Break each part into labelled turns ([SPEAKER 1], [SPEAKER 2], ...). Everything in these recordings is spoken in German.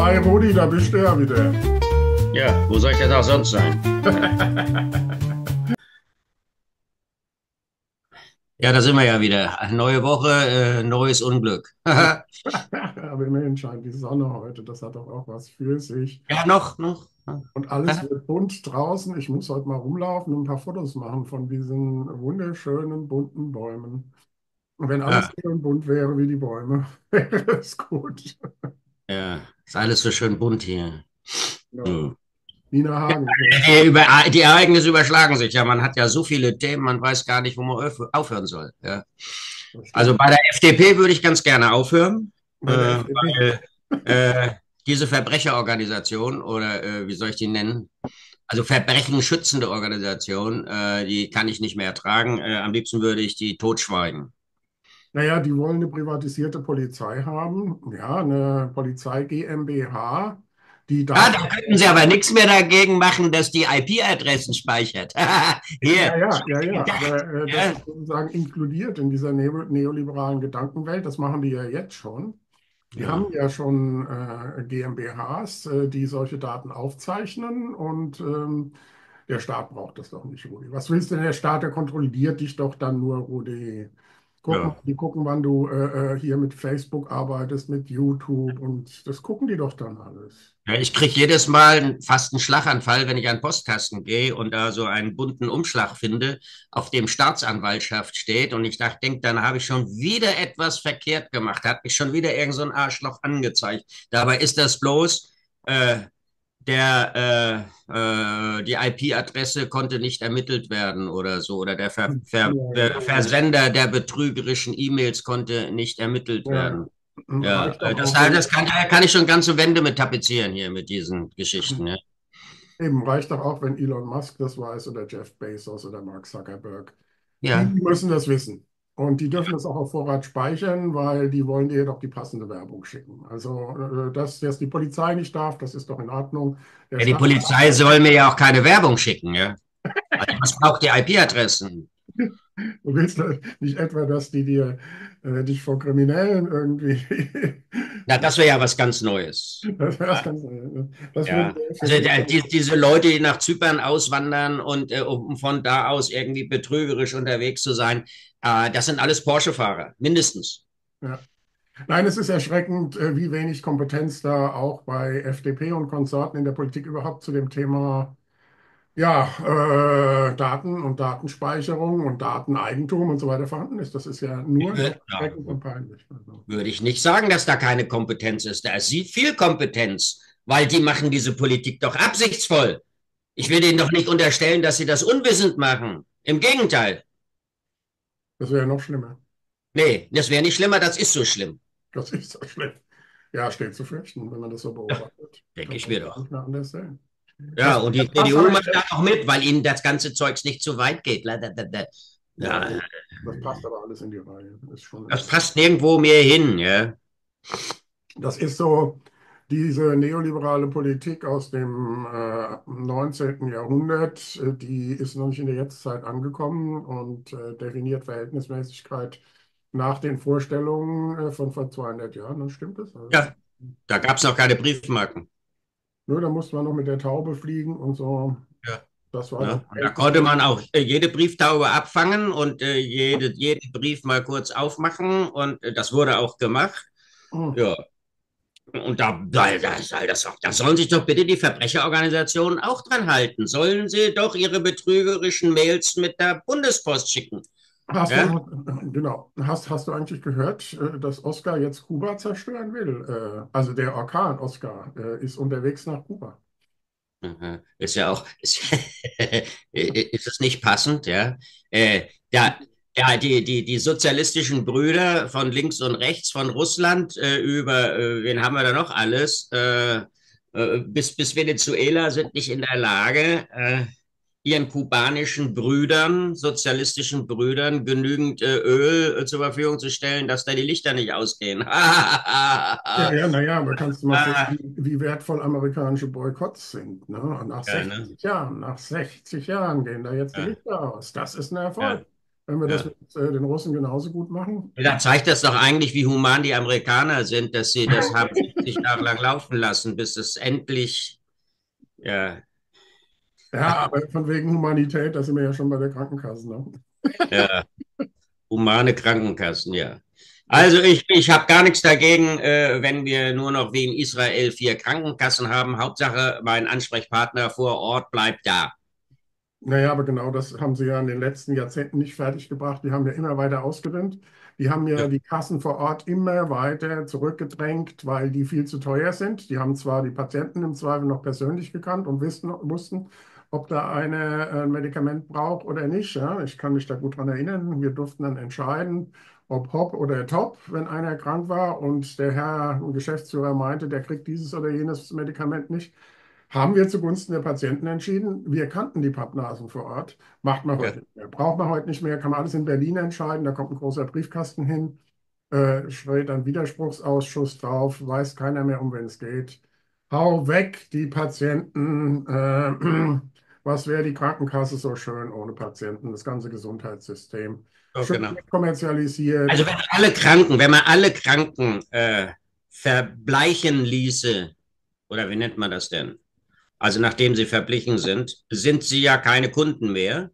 [SPEAKER 1] Hi Rudi, da bist du ja wieder.
[SPEAKER 2] Ja, wo soll ich denn auch sonst sein? Ja, da sind wir ja wieder. Neue Woche, äh, neues Unglück.
[SPEAKER 1] Aber immerhin scheint die Sonne heute, das hat doch auch was für sich.
[SPEAKER 2] Ja, noch, noch.
[SPEAKER 1] Und alles wird bunt draußen. Ich muss heute mal rumlaufen und ein paar Fotos machen von diesen wunderschönen bunten Bäumen. Und wenn alles
[SPEAKER 2] Ja,
[SPEAKER 1] so bunt wäre wie die Bäume, wäre es gut.
[SPEAKER 2] Ja, ist alles so schön bunt hier.
[SPEAKER 1] Ja.
[SPEAKER 2] Hm.
[SPEAKER 1] Nina Hagen.
[SPEAKER 2] Die, über, die Ereignisse überschlagen sich ja. Man hat ja so viele Themen, man weiß gar nicht, wo man auf, aufhören soll. Ja. Also bei der FDP würde ich ganz gerne aufhören, äh, weil äh, diese Verbrecherorganisation oder äh, wie soll ich die nennen? Also Verbrechen schützende Organisation, äh, die kann ich nicht mehr ertragen. Äh, am liebsten würde ich die totschweigen.
[SPEAKER 1] Naja, die wollen eine privatisierte Polizei haben. Ja, eine Polizei GmbH, die
[SPEAKER 2] Ja,
[SPEAKER 1] darf.
[SPEAKER 2] da könnten Sie aber nichts mehr dagegen machen, dass die IP-Adressen speichert.
[SPEAKER 1] Ja,
[SPEAKER 2] Hier,
[SPEAKER 1] ja, ja, ja,
[SPEAKER 2] gedacht.
[SPEAKER 1] aber äh, das
[SPEAKER 2] Ja,
[SPEAKER 1] ist sozusagen inkludiert in dieser neo neoliberalen Gedankenwelt. Das machen die ja jetzt schon. Die haben
[SPEAKER 2] ja.
[SPEAKER 1] ja schon äh, GmbHs, äh, die solche Daten aufzeichnen und ähm, der Staat braucht das doch nicht, Rudi. Was willst du denn? Der Staat, der kontrolliert dich doch dann nur, Rudi. Guck mal,
[SPEAKER 2] ja.
[SPEAKER 1] die gucken, wann du äh, äh, hier mit Facebook arbeitest, mit YouTube und das gucken die doch dann alles.
[SPEAKER 2] Ja, ich kriege jedes Mal fast einen Schlaganfall, wenn ich an den Postkasten gehe und da so einen bunten Umschlag finde, auf dem Staatsanwaltschaft steht. Und ich denke, dann habe ich schon wieder etwas verkehrt gemacht, hat mich schon wieder irgend so ein Arschloch angezeigt. Dabei ist das bloß, äh, der, äh, äh, die IP-Adresse konnte nicht ermittelt werden oder so, oder der Ver
[SPEAKER 1] Ja,
[SPEAKER 2] Ver
[SPEAKER 1] ja,
[SPEAKER 2] Ver Versender der betrügerischen E-Mails konnte nicht ermittelt
[SPEAKER 1] ja.
[SPEAKER 2] werden. Ja, äh,
[SPEAKER 1] doch
[SPEAKER 2] das, das kann, da kann ich schon ganze Wände mit tapezieren hier mit diesen Geschichten. Ja,
[SPEAKER 1] Eben, reicht doch auch, wenn Elon Musk das weiß oder Jeff Bezos oder Mark Zuckerberg. Die
[SPEAKER 2] ja,
[SPEAKER 1] müssen das wissen. Und die dürfen das auch auf Vorrat speichern, weil die wollen dir doch die passende Werbung schicken. Also, äh, dass das die Polizei nicht darf, das ist doch in Ordnung.
[SPEAKER 2] Ja die Polizei soll mir ja auch keine Werbung schicken. Ja, also was braucht die IP-Adressen?
[SPEAKER 1] Du willst nicht etwa, dass die dir äh, dich vor Kriminellen irgendwie.
[SPEAKER 2] Na, das wäre ja was ganz Neues.
[SPEAKER 1] Das, kannst du- das würde
[SPEAKER 2] ja. Also der, die, diese Leute, die nach Zypern auswandern und äh, um von da aus irgendwie betrügerisch unterwegs zu sein, äh, das sind alles Porsche-Fahrer, mindestens.
[SPEAKER 1] ja. Nein, es ist erschreckend, äh, wie wenig Kompetenz da auch bei FDP und Konsorten in der Politik überhaupt zu dem Thema ja, äh, Daten und Datenspeicherung und Dateneigentum und so weiter vorhanden ist. Das ist ja nur
[SPEAKER 2] ja,
[SPEAKER 1] erschreckend und peinlich. Also,
[SPEAKER 2] würde ich nicht sagen, dass da keine Kompetenz ist. Da ist sie viel Kompetenz, weil die machen diese Politik doch absichtsvoll. Ich will denen doch nicht unterstellen, dass sie das unwissend machen. Im Gegenteil.
[SPEAKER 1] das wäre noch schlimmer.
[SPEAKER 2] Nee, das wäre nicht schlimmer, das ist so schlimm.
[SPEAKER 1] Das ist so schlimm. Ja, steht zu fürchten, wenn man das so beobachtet.
[SPEAKER 2] Denke
[SPEAKER 1] Kann
[SPEAKER 2] ich mir doch.
[SPEAKER 1] nicht mehr anders sehen.
[SPEAKER 2] Ja,
[SPEAKER 1] Das,
[SPEAKER 2] und die
[SPEAKER 1] das
[SPEAKER 2] CDU macht da auch mit, weil ihnen das ganze Zeugs nicht zu weit geht.
[SPEAKER 1] Ja, das passt aber alles in die Reihe.
[SPEAKER 2] Das
[SPEAKER 1] echt.
[SPEAKER 2] passt nirgendwo mehr hin, ja.
[SPEAKER 1] Das ist so diese neoliberale Politik aus dem äh, 19. Jahrhundert, die ist noch nicht in der Jetztzeit angekommen und äh, definiert Verhältnismäßigkeit nach den Vorstellungen äh, von vor 200 Jahren. Dann stimmt das. Also,
[SPEAKER 2] Ja, da gab es noch keine Briefmarken.
[SPEAKER 1] Nur da musste man noch mit der Taube fliegen und so.
[SPEAKER 2] Ja.
[SPEAKER 1] Das war
[SPEAKER 2] Ne? Und da konnte man auch äh, jede Brieftaube abfangen und äh, jede, jeden Brief mal kurz aufmachen und äh, das wurde auch gemacht.
[SPEAKER 1] Hm.
[SPEAKER 2] Ja, und da, da, da, soll das auch, da sollen sich doch bitte die Verbrecherorganisationen auch dran halten. Sollen sie doch ihre betrügerischen Mails mit der Bundespost schicken.
[SPEAKER 1] Hast
[SPEAKER 2] Ja?
[SPEAKER 1] du, genau, hast, hast du eigentlich gehört, äh, dass Oscar jetzt Kuba zerstören will? Äh, Also der Orkan Oscar äh, ist unterwegs nach Kuba.
[SPEAKER 2] Ist ja auch, ist, ist es nicht passend, ja? Äh, ja, ja, die, die, die sozialistischen Brüder von links und rechts, von Russland äh, über, äh, wen haben wir da noch alles? Bis, bis Venezuela sind nicht in der Lage, ihren kubanischen Brüdern, sozialistischen Brüdern, genügend äh, Öl äh, zur Verfügung zu stellen, dass da die Lichter nicht ausgehen.
[SPEAKER 1] Ja, ja, naja, aber kannst du mal
[SPEAKER 2] Ah,
[SPEAKER 1] sehen, wie, wie wertvoll amerikanische Boykotts sind. Ne? Und nach
[SPEAKER 2] ja, ne?
[SPEAKER 1] 60 Jahren, nach 60 Jahren gehen da jetzt die
[SPEAKER 2] Ja,
[SPEAKER 1] Lichter aus. Das ist ein
[SPEAKER 2] ja,
[SPEAKER 1] Erfolg. wenn wir das
[SPEAKER 2] Ja.
[SPEAKER 1] mit äh, den Russen genauso gut machen.
[SPEAKER 2] Da zeigt das doch eigentlich, wie human die Amerikaner sind, dass sie das haben 70 Jahre lang laufen lassen, bis es endlich, ja,
[SPEAKER 1] Ja, aber von wegen Humanität, da sind wir ja schon bei der Krankenkasse. Ne?
[SPEAKER 2] ja, humane Krankenkassen, ja. Also ich, ich habe gar nichts dagegen, äh, wenn wir nur noch wie in Israel vier Krankenkassen haben. Hauptsache, mein Ansprechpartner vor Ort bleibt da.
[SPEAKER 1] Naja, aber genau das haben sie ja in den letzten Jahrzehnten nicht fertiggebracht. Die haben ja immer weiter ausgedünnt. Die haben ja
[SPEAKER 2] Ja,
[SPEAKER 1] die Kassen vor Ort immer weiter zurückgedrängt, weil die viel zu teuer sind. Die haben zwar die Patienten im Zweifel noch persönlich gekannt und wissen, wussten, ob da eine äh, ein Medikament braucht oder nicht. Ja, ich kann mich da gut dran erinnern. Wir durften dann entscheiden, ob Hop oder Top, wenn einer krank war und der Herr Geschäftsführer meinte, der kriegt dieses oder jenes Medikament nicht. Haben wir zugunsten der Patienten entschieden. Wir kannten die Pappnasen vor Ort. Macht man
[SPEAKER 2] ja,
[SPEAKER 1] heute nicht mehr. Braucht man heute nicht mehr. Kann man alles in Berlin entscheiden. Da kommt ein großer Briefkasten hin, äh, steht ein Widerspruchsausschuss drauf, weiß keiner mehr, um wen es geht. Hau weg die Patienten. Äh, was wäre die Krankenkasse so schön ohne Patienten? Das ganze Gesundheitssystem.
[SPEAKER 2] so
[SPEAKER 1] Schön
[SPEAKER 2] genau.
[SPEAKER 1] kommerzialisiert.
[SPEAKER 2] Also wenn alle Kranken, wenn man alle Kranken äh, verbleichen ließe, oder wie nennt man das denn? Also nachdem sie verblichen sind, sind sie ja keine Kunden mehr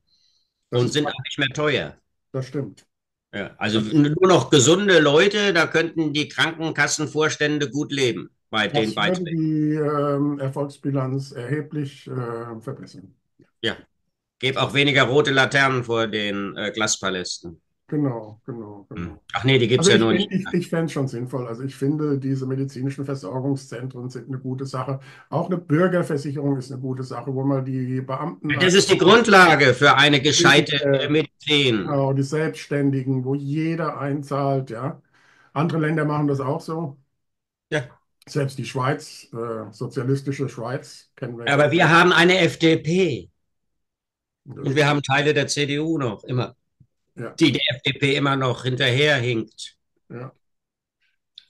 [SPEAKER 1] Das
[SPEAKER 2] und sind auch nicht mehr teuer.
[SPEAKER 1] das stimmt.
[SPEAKER 2] Ja, also nur noch gesunde Leute, da könnten die Krankenkassenvorstände gut leben bei den
[SPEAKER 1] Das würde
[SPEAKER 2] Beiträgen.
[SPEAKER 1] die ähm, Erfolgsbilanz erheblich äh, verbessern.
[SPEAKER 2] Ja, gebe auch weniger rote Laternen vor den äh, Glaspalästen.
[SPEAKER 1] Genau, genau,
[SPEAKER 2] Hm.
[SPEAKER 1] genau.
[SPEAKER 2] Ach nee, die gibt's
[SPEAKER 1] Also
[SPEAKER 2] ja nur nicht.
[SPEAKER 1] ich, ich fände es schon sinnvoll. Also ich finde, diese medizinischen Versorgungszentren sind eine gute Sache. Auch eine Bürgerversicherung ist eine gute Sache, wo man die Beamten,
[SPEAKER 2] Das ist die Grundlage für eine gescheite äh,
[SPEAKER 1] äh,
[SPEAKER 2] Medizin.
[SPEAKER 1] genau, die Selbstständigen, wo jeder einzahlt, ja. Andere Länder machen das auch so.
[SPEAKER 2] Ja.
[SPEAKER 1] Selbst die Schweiz, äh, sozialistische Schweiz, kennen wir ja.
[SPEAKER 2] Aber wir haben eine FDP
[SPEAKER 1] Das-
[SPEAKER 2] und wir haben Teile der CDU noch immer,
[SPEAKER 1] Ja.
[SPEAKER 2] die der FDP immer noch hinterherhinkt.
[SPEAKER 1] Ja.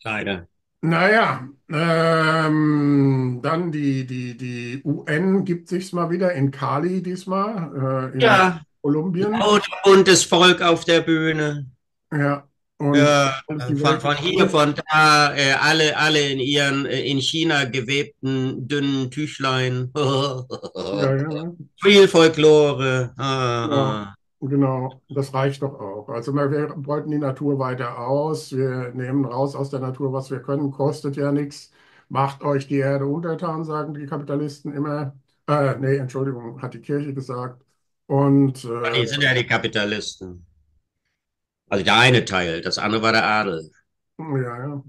[SPEAKER 2] Leider.
[SPEAKER 1] Naja, ähm, dann die, die, die UN gibt sich's mal wieder in Cali diesmal, äh, in
[SPEAKER 2] Ja,
[SPEAKER 1] Kolumbien.
[SPEAKER 2] buntes Volk auf der Bühne.
[SPEAKER 1] Ja, und
[SPEAKER 2] Ja,
[SPEAKER 1] die
[SPEAKER 2] von, von hier, von da, äh, alle, alle in ihren äh, in China gewebten dünnen Tüchlein.
[SPEAKER 1] Ja, ja,
[SPEAKER 2] Viel Folklore. Ah,
[SPEAKER 1] Ja. genau, das reicht doch auch. Also wir, wir beuten die Natur weiter aus, wir nehmen raus aus der Natur, was wir können, kostet ja nichts. Macht euch die Erde untertan, sagen die Kapitalisten immer. Äh, nee, Entschuldigung, hat die Kirche gesagt. Und
[SPEAKER 2] ah.
[SPEAKER 1] äh,
[SPEAKER 2] Die sind ja die Kapitalisten. Also der eine Teil, das andere war der Adel.
[SPEAKER 1] ja, ja.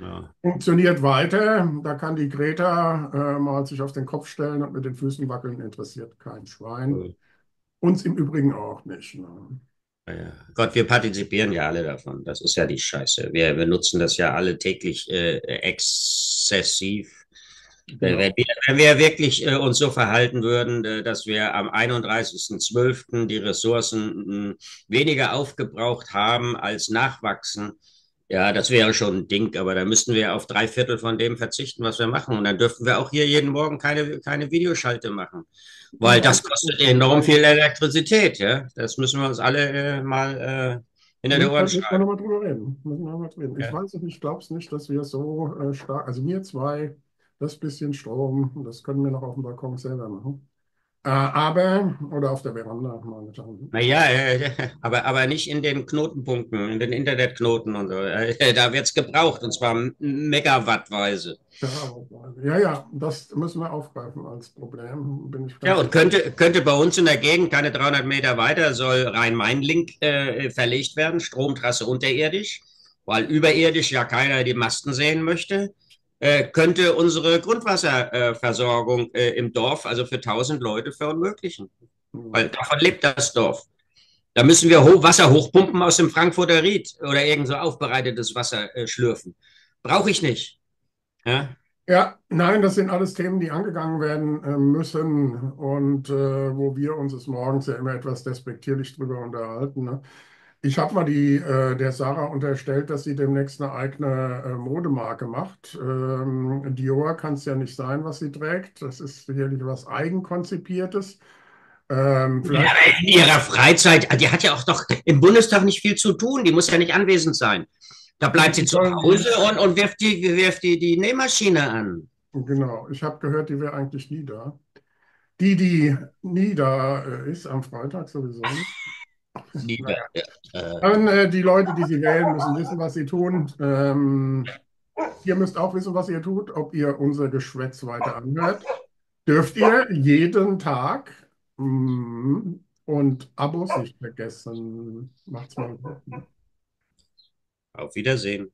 [SPEAKER 2] Ja.
[SPEAKER 1] Funktioniert weiter. Da kann die Greta äh, mal sich auf den Kopf stellen und mit den Füßen wackeln. Interessiert kein Schwein. Uns im Übrigen auch nicht. Ne?
[SPEAKER 2] Ja, Gott, wir partizipieren ja alle davon. Das ist ja die Scheiße. Wir, wir nutzen das ja alle täglich äh, exzessiv. Wenn, wir, wenn wir wirklich äh, uns so verhalten würden, äh, dass wir am 31.12. die Ressourcen mh, weniger aufgebraucht haben als nachwachsen, ja, das wäre schon ein Ding, aber da müssten wir auf drei Viertel von dem verzichten, was wir machen. Und dann dürften wir auch hier jeden Morgen keine, keine Videoschalte machen, weil das kostet enorm viel Elektrizität. Ja, das müssen wir uns alle äh, mal äh, hinter der Ohren
[SPEAKER 1] Müssen wir nochmal drüber reden. Müssen wir mal drüber reden. Ich
[SPEAKER 2] Ja.
[SPEAKER 1] weiß es nicht, ich glaube es nicht, dass wir so äh, stark, also wir zwei, das bisschen Strom, das können wir noch auf dem Balkon selber machen. Äh, aber, oder auf der Veranda, Damen.
[SPEAKER 2] Naja, äh, aber, aber nicht in den Knotenpunkten, in den Internetknoten und so. Äh, Da wird's gebraucht, und zwar megawattweise.
[SPEAKER 1] Ja, ja, das müssen wir aufgreifen als Problem. Bin ich
[SPEAKER 2] Ja, und könnte, könnte bei uns in der Gegend, keine 300 Meter weiter, soll Rhein-Main-Link äh, verlegt werden, Stromtrasse unterirdisch, weil überirdisch ja keiner die Masten sehen möchte. Äh, könnte unsere Grundwasserversorgung äh, im Dorf, also für 1000 Leute, verunmöglichen. Weil davon lebt das Dorf. Da müssen wir Wasser hochpumpen aus dem Frankfurter Ried oder irgend so aufbereitetes Wasser äh, schlürfen. Brauche ich nicht. Ja?
[SPEAKER 1] Ja, nein, das sind alles Themen, die angegangen werden müssen und wo wir uns Morgens ja immer etwas despektierlich drüber unterhalten. Ne? Ich habe mal die, äh, der Sarah unterstellt, dass sie demnächst eine eigene äh, Modemarke macht. Ähm, Dior kann es ja nicht sein, was sie trägt. Das ist sicherlich was Eigenkonzipiertes. Ähm,
[SPEAKER 2] Ja, in ihrer Freizeit, die hat ja auch doch im Bundestag nicht viel zu tun, die muss ja nicht anwesend sein. Da bleibt sie zu Hause und, und wirft die, wirft die, die Nähmaschine an.
[SPEAKER 1] genau, ich habe gehört, die wäre eigentlich nie da. Die, die nie da äh, ist, am Freitag sowieso nicht.
[SPEAKER 2] Liebe, äh,
[SPEAKER 1] Dann, äh, die Leute, die sie wählen, müssen wissen, was sie tun. Ähm, ihr müsst auch wissen, was ihr tut, ob ihr unser Geschwätz weiter anhört. Dürft ihr jeden Tag mm, und Abos nicht vergessen. Macht's mal gut.
[SPEAKER 2] auf Wiedersehen.